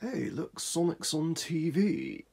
Hey, look, Sonic's on TV.